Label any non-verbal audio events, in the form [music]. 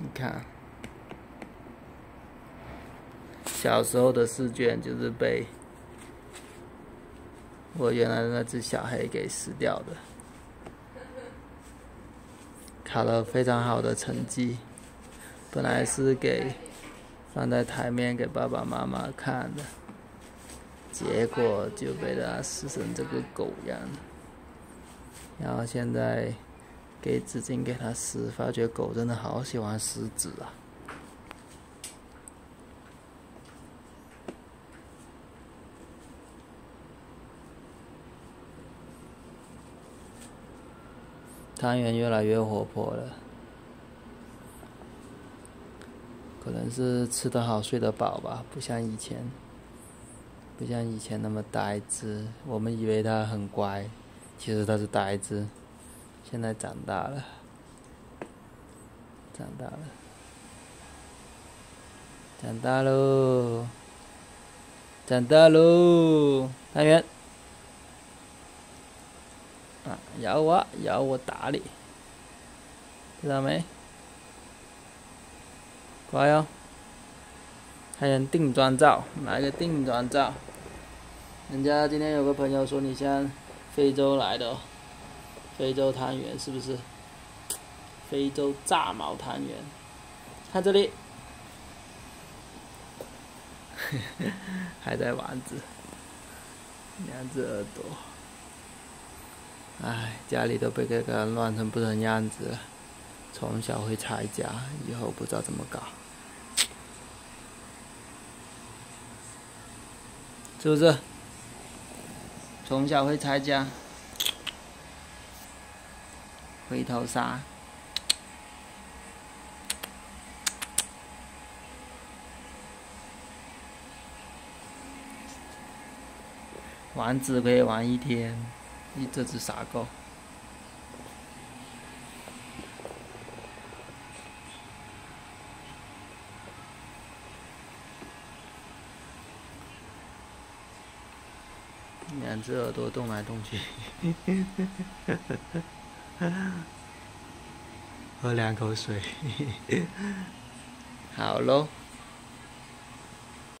你看，小时候的试卷就是被我原来的那只小黑给撕掉的，考了非常好的成绩，本来是给放在台面给爸爸妈妈看的，结果就被他撕成这个狗样，然后现在。给纸巾给它撕，发觉狗真的好喜欢撕纸啊！汤圆越来越活泼了，可能是吃得好睡得饱吧，不像以前，不像以前那么呆滞。我们以为它很乖，其实它是呆滞。现在长大了，长大了，长大喽，长大喽！汤圆，啊，咬我，咬我打你，知道没？乖哦，还有定妆照，来个定妆照。人家今天有个朋友说你像非洲来的。哦非洲汤圆是不是？非洲炸毛汤圆，看这里，[laughs] 还在玩子，两只耳朵，唉，家里都被这个乱成不成样子了。从小会拆家，以后不知道怎么搞，是不是？从小会拆家。回头杀，玩纸可以玩一天，你这只傻狗，两只耳朵动来动去。[laughs] [laughs] 喝两口水，[laughs] 好喽。